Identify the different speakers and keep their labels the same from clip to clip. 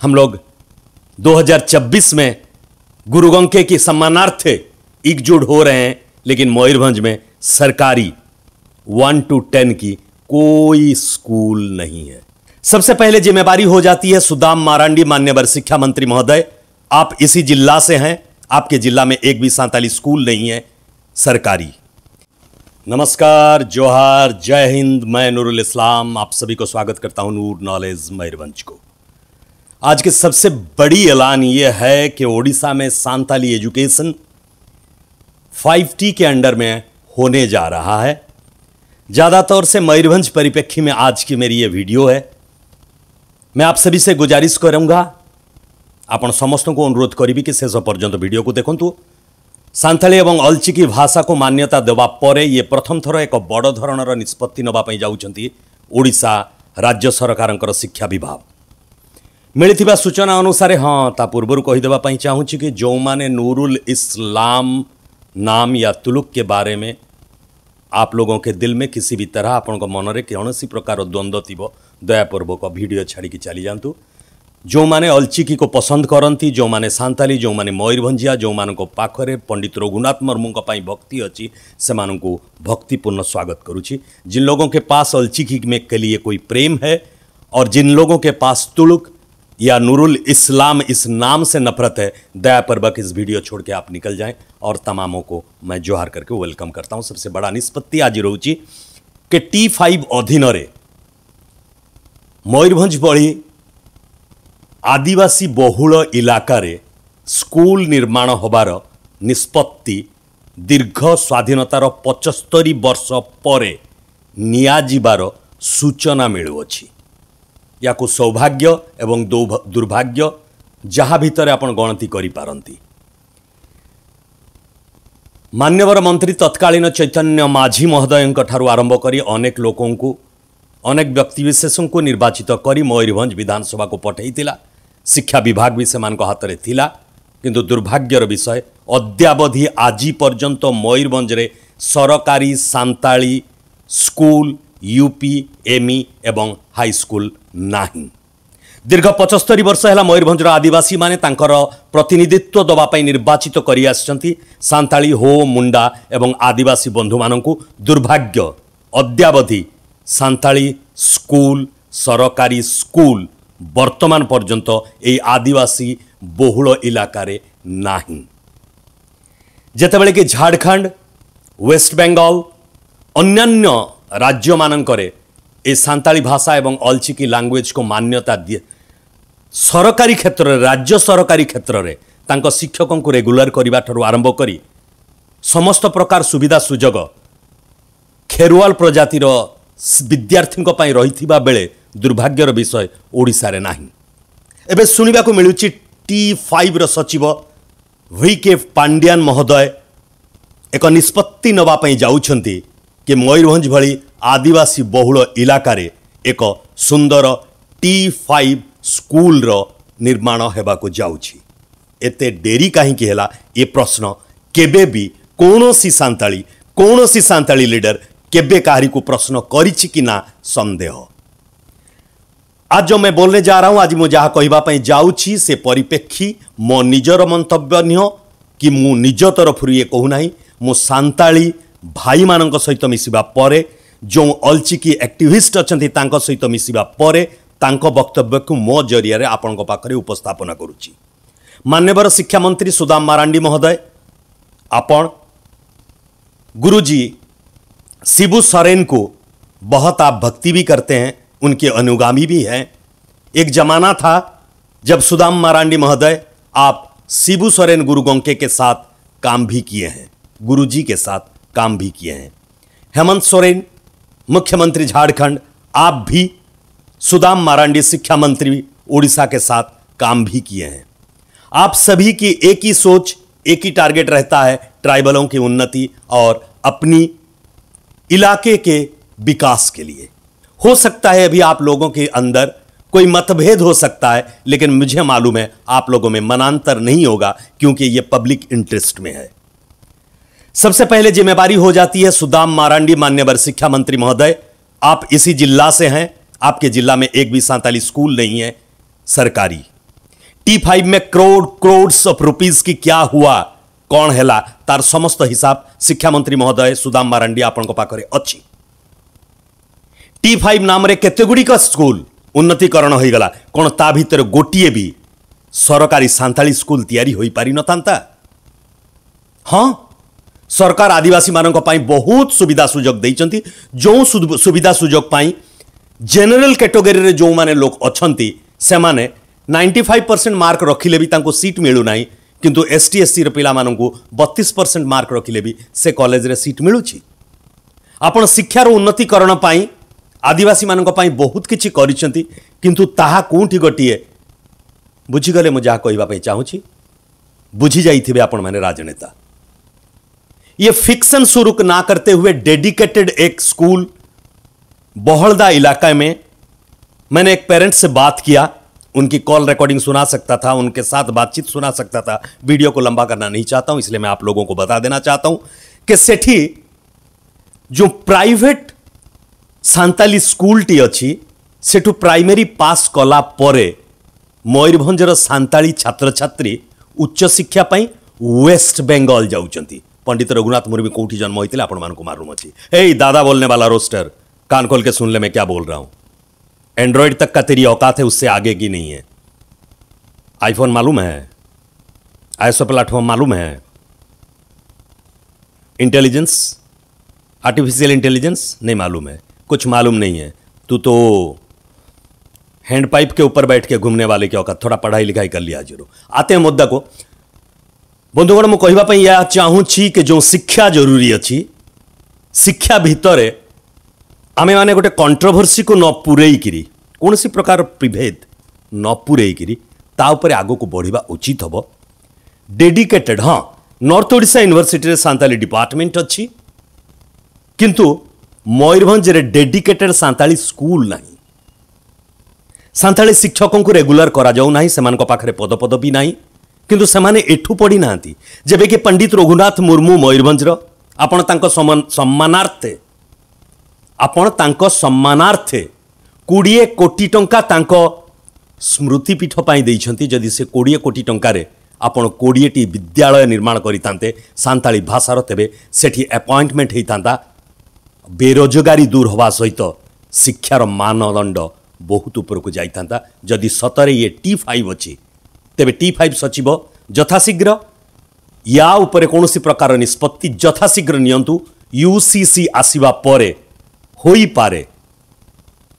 Speaker 1: हम लोग 2026 में गुरु गंके की सम्मानार्थ एकजुट हो रहे हैं, लेकिन मयूरभंज में सरकारी वन टू टेन की कोई स्कूल नहीं है। सबसे पहले जिम्मेवारी हो जाती है सुदाम मारांडी मान्यवर शिक्षा मंत्री महोदय। आप इसी जिला से हैं, आपके जिला में एक भी सांताली स्कूल नहीं है, सरकारी। नमस्कार, जोहार, जय हिंद, मैं नूरुल इस्लाम। आप सभी को स्वागत करता हूँ नूर नॉलेज मयूरभंज को। आज की सबसे बड़ी ऐलान यह है कि ओडिशा में सांताली एजुकेशन 5T के अंडर में होने जा रहा है ज़्यादातर से मयूरभंज परिप्रेक्षी में आज की मेरी ये वीडियो है मैं आप सभी से गुजारिश करूंगा ଆପଣ ସମସ୍ତଙ୍କୁ ଅନୁରୋଧ କରିବି କି ଶେଷ ପର୍ଯ୍ୟନ୍ତ ଭିଡ଼ିଓକୁ ଦେଖନ୍ତୁ ସାନ୍ତାଳୀ ଏବଂ ଅଲଚିକି ଭାଷାକୁ ମାନ୍ୟତା ଦେବା ପରେ ଇଏ ପ୍ରଥମ ଥର ଏକ ବଡ଼ ଧରଣର ନିଷ୍ପତ୍ତି ନେବା ପାଇଁ ଯାଉଛନ୍ତି ଓଡ଼ିଶା ରାଜ୍ୟ ସରକାରଙ୍କର ଶିକ୍ଷା ବିଭାଗ ମିଳିଥିବା ସୂଚନା ଅନୁସାରେ ହଁ ତା ପୂର୍ବରୁ କହିଦେବା ପାଇଁ ଚାହୁଁଛି କି ଯେଉଁମାନେ ନୁରୁଲ इस्लाम नाम या तुलुक के बारे में आप लोगों के दिल में किसी भी तरह ଆପଣଙ୍କ ମନରେ କୌଣସି ପ୍ରକାର ଦ୍ୱନ୍ଦ୍ୱ ଥିବ ଦୟାପୂର୍ବକ ଭିଡ଼ିଓ ଛାଡ଼ିକି ଚାଲି ଯାଆନ୍ତୁ ଯେଉଁମାନେ ଅଲଚିକିକୁ ପସନ୍ଦ କରନ୍ତି ଯେଉଁମାନେ ସାନ୍ତାଲି ଯେଉଁମାନେ ମୟୂରଭଞ୍ଜିଆ ଯେଉଁମାନଙ୍କ ପାଖରେ ପଣ୍ଡିତ ରଘୁନାଥ ମୁର୍ମୁଙ୍କ ପାଇଁ ଭକ୍ତି ଅଛି ସେମାନଙ୍କୁ भक्तिपूर्ण स्वागत करूँगी जिन लोगों के पास अलचिकी में के लिए कोई प्रेम है और जिन लोगों के पास तुलुक या नूरुल इस्लाम इस नाम से नफरत है दयापूर्वक इस वीडियो छोड़ के आप निकल जाएं और तमामों को मैं जोहार करके वेलकम करता हूं सबसे बड़ा निष्पत्ति आज रहुची कि टी फाइव अधीन मयूरभंज भली आदिवासी बहुल इलाकारे स्कूल निर्माण होबार निष्पत्ति दीर्घ स्वाधीनतार पचस्तरी वर्ष ପରେ ନିଆଯିବାର ସୂଚନା ମିଳୁଅଛି ୟାକୁ ସୌଭାଗ୍ୟ ଏବଂ ଦୌଭ- ଦୁର୍ଭାଗ୍ୟ ଯାହା ଭିତରେ ଆପଣ ଗଣତି କରିପାରନ୍ତି ମାନ୍ୟବର ମନ୍ତ୍ରୀ ତତ୍କାଳୀନ ଚୈତନ୍ୟ ମାଝୀ ମହୋଦୟଙ୍କ ଠାରୁ ଆରମ୍ଭ କରି ଅନେକ ଲୋକଙ୍କୁ ଅନେକ ବ୍ୟକ୍ତିବିଶେଷଙ୍କୁ ନିର୍ବାଚିତ କରି ମୟୂରଭଞ୍ଜ ବିଧାନସଭାକୁ ପଠାଇଥିଲା ଶିକ୍ଷା ବିଭାଗ ବି ସେମାନଙ୍କ ହାତରେ ଥିଲା କିନ୍ତୁ ଦୁର୍ଭାଗ୍ୟର ବିଷୟ ଅଦ୍ୟାବଧି ଆଜି ପର୍ଯ୍ୟନ୍ତ ମୟୂରଭଞ୍ଜରେ ସରକାରୀ ସାନ୍ତାଳୀ ସ୍କୁଲ ୟୁପି ଏମି ଏବଂ ହାଇସ୍କୁଲ ନାହିଁ ଦୀର୍ଘ ପଚସ୍ତରୀ ବର୍ଷ ହେଲା ମୟୂରଭଞ୍ଜର ଆଦିବାସୀମାନେ ତାଙ୍କର ପ୍ରତିନିଧିତ୍ୱ ଦେବା ପାଇଁ ନିର୍ବାଚିତ କରି ଆସିଛନ୍ତି ସାନ୍ତାଳୀ ହୋ ମୁଣ୍ଡା ଏବଂ ଆଦିବାସୀ ବନ୍ଧୁମାନଙ୍କୁ ଦୁର୍ଭାଗ୍ୟ ଅଦ୍ୟାବଧି ସାନ୍ତାଳୀ ସ୍କୁଲ ସରକାରୀ ସ୍କୁଲ ବର୍ତ୍ତମାନ ପର୍ଯ୍ୟନ୍ତ ଏହି ଆଦିବାସୀ ବହୁଳ ଇଲାକାରେ ନାହିଁ। ଯେତେବେଳେ କି ଝାଡ଼ଖଣ୍ଡ ୱେଷ୍ଟବେଙ୍ଗଲ ଅନ୍ୟାନ୍ୟ ରାଜ୍ୟମାନଙ୍କରେ ଏ ସାନ୍ତାଳୀ ଭାଷା ଏବଂ ଅଲଚିକି ଲାଙ୍ଗୁଏଜକୁ ମାନ୍ୟତା ଦିଏ ସରକାରୀ କ୍ଷେତ୍ରରେ ରାଜ୍ୟ ସରକାରୀ କ୍ଷେତ୍ରରେ ତାଙ୍କ ଶିକ୍ଷକଙ୍କୁ ରେଗୁଲାର କରିବା ଠାରୁ ଆରମ୍ଭ କରି ସମସ୍ତ ପ୍ରକାର ସୁବିଧା ସୁଯୋଗ ଖେରୁଆଲ ପ୍ରଜାତିର ସ- ବିଦ୍ୟାର୍ଥୀଙ୍କ ପାଇଁ ରହିଥିବା ବେଳେ ଦୁର୍ଭାଗ୍ୟର ବିଷୟ ଓଡ଼ିଶାରେ ନାହିଁ। ଏବେ ଶୁଣିବାକୁ ମିଳୁଛି ଟି ଫାଇଭର ସଚିବ ଭି କେ ପାଣ୍ଡିଆନ ମହୋଦୟ ଏକ ନିଷ୍ପତ୍ତି ନେବା ପାଇଁ ଯାଉଛନ୍ତି କି ମୟୂରଭଞ୍ଜ ଭଳି ଆଦିବାସୀ ବହୁଳ ଇଲାକାରେ ଏକ ସୁନ୍ଦର ଟି ଫାଇଭ ସ୍କୁଲର ନିର୍ମାଣ ହେବାକୁ ଯାଉଛି ଏତେ ଡେରି କାହିଁକି ହେଲା ଏ ପ୍ରଶ୍ନ କେବେ ବି କୌଣସି ସାନ୍ତାଳୀ କୌଣସି ସାନ୍ତାଳୀ ଲିଡର କେବେ କାହାରିକୁ ପ୍ରଶ୍ନ କରିଛି କି ନା ସନ୍ଦେହ आज जो मैं बोलने जा रहा हूं आज ମୁଁ ଯାହା କହିବା ପାଇଁ ଯାଉଛି ସେ ପରିପ୍ରେକ୍ଷୀ ମୋ ନିଜର ମନ୍ତବ୍ୟ ନୁହଁ କି ମୁଁ ନିଜ ତରଫରୁ ଇଏ କହୁନାହିଁ ମୁଁ ସାନ୍ତାଳୀ ଭାଇମାନଙ୍କ ସହିତ ମିଶିବା ପରେ ଯେଉଁ ଅଲଚିକି ଆକ୍ଟିଭିଷ୍ଟ ଅଛନ୍ତି ତାଙ୍କ ସହିତ ମିଶିବା ପରେ ତାଙ୍କ ବକ୍ତବ୍ୟକୁ ମୋ ଜରିଆରେ ଆପଣଙ୍କ ପାଖରେ ଉପସ୍ଥାପନ କରୁଛି ମାନ୍ୟବର ଶିକ୍ଷାମନ୍ତ୍ରୀ ସୁଦାମ ମାରାଣ୍ଡି ମହୋଦୟ ଆପଣ गुरुजी शिबू सोरेन को बहुत आप भक्ति भी करते हैं उनके अनुगामी भी हैं एक जमाना था जब सुदाम मारांडी महोदय आप शिबू सोरेन गुरु गोंके के साथ काम भी किए हैं गुरुजी के साथ काम भी किए हैं। हेमंत सोरेन, मुख्यमंत्री झारखंड, आप भी सुदाम मारांडी शिक्षा मंत्री उड़ीसा के साथ काम भी किए हैं। आप सभी की एक ही सोच, एक ही टारगेट रहता है ट्राइबलों की उन्नति और अपनी इलाके के विकास के लिए। हो सकता है अभी आप लोगों के अंदर कोई मतभेद हो सकता है, लेकिन मुझे मालूम है आप लोगों में मनांतर नहीं होगा, क्योंकि ये पब्लिक इंटरेस्ट में है। सबसे पहले जिम्मेवारी हो जाती है सुदाम मारांडी मान्यवर शिक्षा मंत्री महोदय आप इसी जिला से हैं आपके जिला में एक भी सांताली स्कूल नहीं है सरकारी T five May କ୍ରୋଡ କ୍ରୋଡ୍ସ of rupees କି କ୍ୟା ହୁଆ କ'ଣ ହେଲା ତାର ସମସ୍ତ ହିସାବ ଶିକ୍ଷାମନ୍ତ୍ରୀ ମହୋଦୟ ସୁଦାମ ମାରାଣ୍ଡି ଆପଣଙ୍କ ପାଖରେ ଅଛି ଟି ଫାଇଭ୍ ନାମରେ କେତେଗୁଡ଼ିକ ସ୍କୁଲ ଉନ୍ନତିକରଣ ହୋଇଗଲା କ'ଣ ତା ଭିତରେ ଗୋଟିଏ ବି ସରକାରୀ ସାନ୍ତାଳୀ ସ୍କୁଲ ତିଆରି ହୋଇପାରିନଥାନ୍ତା ହଁ ସରକାର ଆଦିବାସୀମାନଙ୍କ ପାଇଁ ବହୁତ ସୁବିଧା ସୁଯୋଗ ଦେଇଛନ୍ତି ଯେଉଁ ସୁ- ସୁବିଧା ସୁଯୋଗ ପାଇଁ ଜେନେରାଲ କ୍ୟାଟେଗୋରୀରେ ଯେଉଁମାନେ ଲୋକ ଅଛନ୍ତି ସେମାନେ ନାଇଣ୍ଟି ଫାଇଭ୍ ପରସେଣ୍ଟ ମାର୍କ ରଖିଲେ ବି ତାଙ୍କୁ ସିଟ୍ ମିଳୁନାହିଁ କିନ୍ତୁ ଏସ୍ ଟି ଏସ୍ ସିର ପିଲାମାନଙ୍କୁ ବତିଶ ପରସେଣ୍ଟ ମାର୍କ ରଖିଲେ ବି ସେ କଲେଜରେ ସିଟ୍ ମିଳୁଛି ଆପଣ ଶିକ୍ଷାର ଉନ୍ନତିକରଣ ପାଇଁ ଆଦିବାସୀମାନଙ୍କ ପାଇଁ ବହୁତ କିଛି କରିଛନ୍ତି କିନ୍ତୁ ତାହା କେଉଁଠି ଗୋଟିଏ ବୁଝିଗଲେ ମୁଁ ଯାହା କହିବା ପାଇଁ ଚାହୁଁଛି ବୁଝି ଯାଇଥିବେ ଆପଣମାନେ ରାଜନେତା ये फिक्शन शुरू ना करते हुए डेडिकेटेड एक स्कूल बहड़दा इलाका में मैंने एक पेरेंट्स से बात किया उनकी कॉल रिकॉर्डिंग सुना सकता था उनके साथ बातचीत सुना सकता था वीडियो को लंबा करना नहीं चाहता हूं इसलिए मैं आप लोगों को बता देना चाहता हूं कि सेठी जो प्राइवेट सांताली स्कूलटी अच्छी सेठू प्राइमेरी पास कला परे ମୟୂରଭଞ୍ଜର ସାନ୍ତାଳୀ ଛାତ୍ରଛାତ୍ରୀ ଉଚ୍ଚଶିକ୍ଷା ପାଇଁ ୱେଷ୍ଟ ବେଙ୍ଗଲ ଯାଉଛନ୍ତି पंडित रघुनाथ मुर्मी कोठी जन्म होते आपण मानक मालूम अच्छी हे दादा बोलने वाला रोस्टर, कान खोल के सुन ले मैं क्या बोल रहा हूँ? एंड्रॉइड तक का तेरी औकात है, उससे आगे की नहीं है। आईफोन मालूम है? आईएसओ प्लेटफॉर्म मालूम है? इंटेलिजेंस आर्टिफिशियल इंटेलिजेंस नहीं मालूम है। कुछ मालूम नहीं है। तू तो हैंड पाइप के ऊपर बैठ के घूमने वाले की औकात, थोड़ा पढ़ाई लिखाई कर लिया ज़रूर आते हैं मुद्दा को। ବନ୍ଧୁଗଣ ମୁଁ କହିବା ପାଇଁ ଏହା ଚାହୁଁଛି କି ଯେଉଁ ଶିକ୍ଷା ଜରୁରୀ ଅଛି ଶିକ୍ଷା ଭିତରେ ଆମେମାନେ ଗୋଟେ କଣ୍ଟ୍ରୋଭର୍ସିକୁ ନ ପୂରେଇକିରି କୌଣସି ପ୍ରକାର ପ୍ରିଭେଦ ନ ପୂରେଇକିରି ତା ଉପରେ ଆଗକୁ ବଢ଼ିବା ଉଚିତ ହେବ। ଡେଡିକେଟେଡ୍ ହଁ ନର୍ଥ ଓଡ଼ିଶା ୟୁନିଭର୍ସିଟିରେ ସାନ୍ତାଳୀ ଡିପାର୍ଟମେଣ୍ଟ ଅଛି। କିନ୍ତୁ ମୟୂରଭଞ୍ଜରେ ଡେଡିକେଟେଡ୍ ସାନ୍ତାଳୀ ସ୍କୁଲ ନାହିଁ। ସାନ୍ତାଳୀ ଶିକ୍ଷକଙ୍କୁ ରେଗୁଲାର କରାଯାଉ ନାହିଁ ସେମାନଙ୍କ ପାଖରେ ପଦପଦବୀ ନାହିଁ। କିନ୍ତୁ ସେମାନେ ଏଠୁ ପଢ଼ିନାହାନ୍ତି ଯେବେକି ପଣ୍ଡିତ ରଘୁନାଥ ମୁର୍ମୁ ମୟୂରଭଞ୍ଜର ଆପଣ ତାଙ୍କ ସମାନ- ସମ୍ମାନାର୍ଥେ ଆପଣ ତାଙ୍କ ସମ୍ମାନାର୍ଥେ କୋଡ଼ିଏ କୋଟି ଟଙ୍କା ତାଙ୍କ ସ୍ମୃତିପୀଠ ପାଇଁ ଦେଇଛନ୍ତି। ଯଦି ସେ କୋଡ଼ିଏ କୋଟି ଟଙ୍କାରେ ଆପଣ କୋଡ଼ିଏଟି ବିଦ୍ୟାଳୟ ନିର୍ମାଣ କରିଥାନ୍ତେ ସାନ୍ତାଳୀ ଭାଷାର ତେବେ ସେଠି ଆପଏଣ୍ଟମେଣ୍ଟ ହେଇଥାନ୍ତା। ବେରୋଜଗାରୀ ଦୂର ହେବା ସହିତ ଶିକ୍ଷାର ମାନଦଣ୍ଡ ବହୁତ ଉପରକୁ ଯାଇଥାନ୍ତା। ଯଦି ସତରେ ଇଏ ଟି ଫାଇଭ୍ ଅଛି ତେବେ ଟି ଫାଇଭ୍ ସଚିବ ଯଥାଶୀଘ୍ର ୟା ଉପରେ କୌଣସି ପ୍ରକାର ନିଷ୍ପତ୍ତି ଯଥାଶୀଘ୍ର ନିଅନ୍ତୁ ୟୁ ସି ସି ଆସିବା ପରେ ହୋଇପାରେ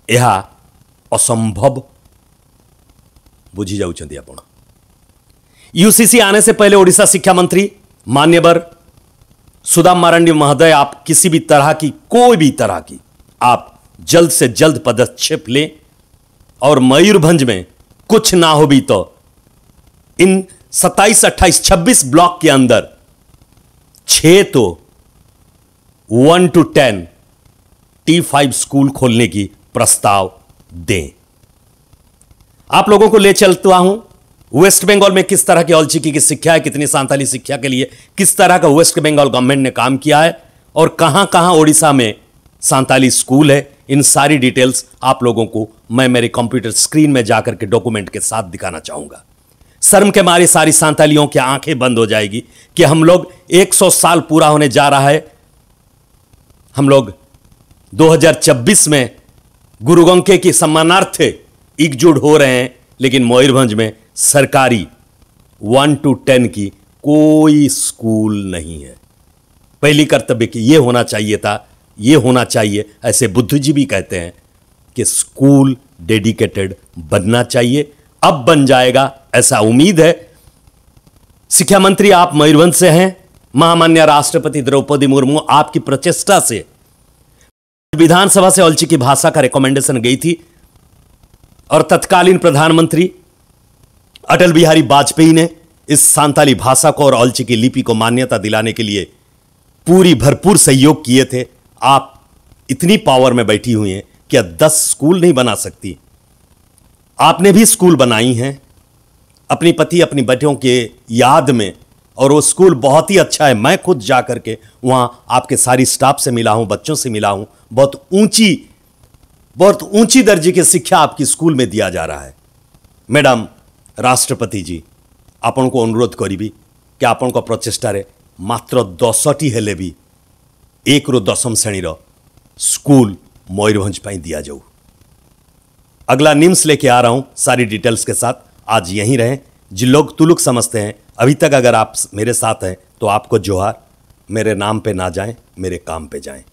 Speaker 1: ଏହା ଅସମ୍ଭବ ବୁଝି ଯାଉଛନ୍ତି ଆପଣ यूसीसी आने से पहले ओडिशा शिक्षा मंत्री मान्यवर सुदाम मारंडी महोदय आप किसी भी तरह की कोई भी तरह की आप जल्द से जल्द पदक्षेप लें और मयूरभंज में कुछ ना हो भी तो इन 27, 28, 26 ब्लॉक के अंदर छह तो one two ten T five school खोलने की प्रस्ताव दें। आप लोगों को ले चलता हूँ वेस्ट बंगाल में किस तरह की औलचिकी की शिक्षा है कितनी सांताली शिक्षा के लिए किस तरह का वेस्ट बंगाल गवर्नमेंट ने काम किया है और कहाँ कहाँ ओडिशा में सांताली स्कूल है इन सारी डिटेल्स आप लोगों को मैं मेरे कंप्यूटर स्क्रीन में जाकर के डॉक्यूमेंट के साथ दिखाना चाहूँगा। शर्म के मारे सारी सांतालियों की आँखें बंद हो जाएगी कि हम लोग 100 साल पूरा होने जा रहा है। हम लोग 2026 में गुरु गंके की सम्मानार्थ एकजुट हो रहे हैं, लेकिन मयूरभंज में सरकारी वन टू टेन की कोई स्कूल नहीं है। पहली कर्तव्य कि यह होना चाहिए था यह होना चाहिए, ऐसे बुद्धिजीवी कहते हैं कि स्कूल डेडिकेटेड बनना चाहिए। अब बन जाएगा, ऐसा उम्मीद है। शिक्षा मंत्री, आप मयूरभंज से हैं। महामान्य राष्ट्रपति द्रौपदी मुर्मू आपकी प्रचेष्टा से। विधानसभा से औलची की भाषा का रिकमेंडेशन गई थी। और तत्कालीन प्रधानमंत्री अटल बिहारी वाजपेयी ने इस सांताली भाषा को और औलची की लिपि को मान्यता दिलाने के लिए पूरी भरपूर सहयोग किए थे। आप इतनी पावर में बैठी हुई हैं कि दस स्कूल नहीं बना सकती। आपने भी स्कूल बनाई हैं। अपनी पति, अपनी बेटियों के याद में। और वो स्कूल बहुत ही अच्छा है। मैं खुद जा कर के वहाँ आपके सारी स्टाफ से मिला हूँ, बच्चों से मिला हूँ। बहुत ऊँची बहुत ऊँची दर्जे की शिक्षा आपकी स्कूल में दिया जा रहा है। मैडम, राष्ट्रपति जी, आपन को अनुरोध करी कि आपण प्रचेषार मात्र दसटी हेले भी, एक रु दशम श्रेणी स्कूल मयूरभंज दि जाऊ। अगला निम्स लेके आ रहा हूँ सारी डिटेल्स के साथ। आज यहीं रहें। जिन लोग तुलुक समझते हैं, अभी तक अगर आप मेरे साथ हैं तो आपको जोहार, मेरे नाम पे ना जाएँ, मेरे काम पे जाएँ।